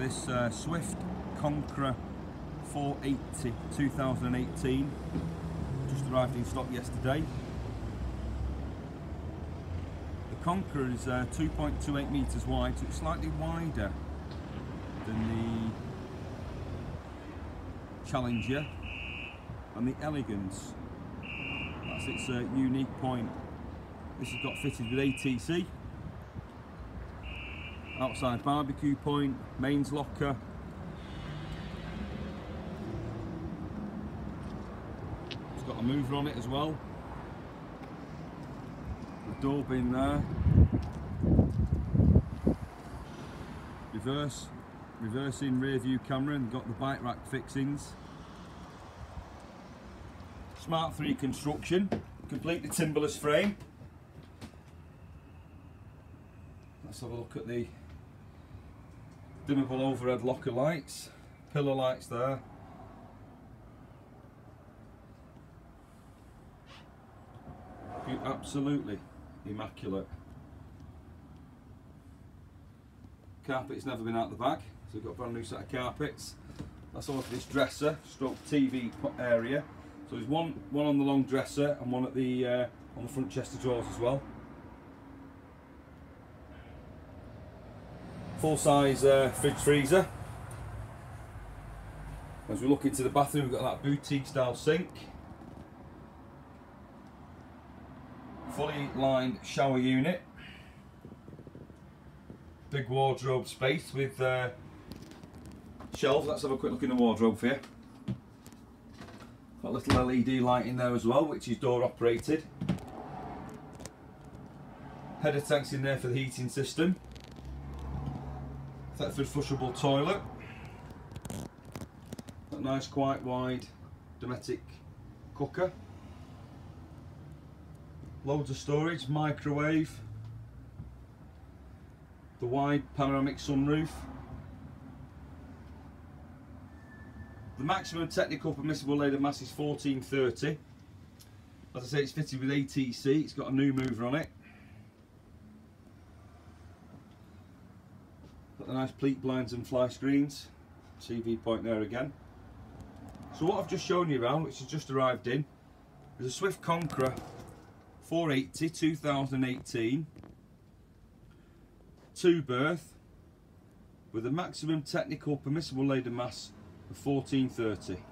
this uh, Swift Conqueror 480 2018 just arrived in stock yesterday. The Conqueror is uh, 2.28 meters wide so it's slightly wider than the Challenger and the Elegance that's its uh, unique point. This has got fitted with ATC outside barbecue point, mains locker. It's got a mover on it as well. The door bin there. Reverse, reversing rear view camera and got the bike rack fixings. Smart 3 construction, completely timberless frame. Let's have a look at the dimmable overhead locker lights, pillar lights there. Absolutely immaculate. Carpet's never been out the bag, so we've got a brand new set of carpets. That's all for this dresser, stroke TV area. So there's one one on the long dresser and one at the uh, on the front chest of drawers as well. Full size uh, fridge freezer. As we look into the bathroom, we've got that boutique style sink. Fully lined shower unit. Big wardrobe space with uh, shelves. Let's have a quick look in the wardrobe for you. Got a little LED light in there as well, which is door operated. Header tanks in there for the heating system. Thetford flushable toilet. That nice quite wide Dometic cooker. Loads of storage, microwave. The wide panoramic sunroof. The maximum technical permissible laden mass is 1430. As I say, it's fitted with ATC, it's got a new mover on it. Got the nice pleat blinds and fly screens. TV point there again. So what I've just shown you around, which has just arrived in, is a Swift Conqueror 480 2018 two berth with a maximum technical permissible laden mass of 1430.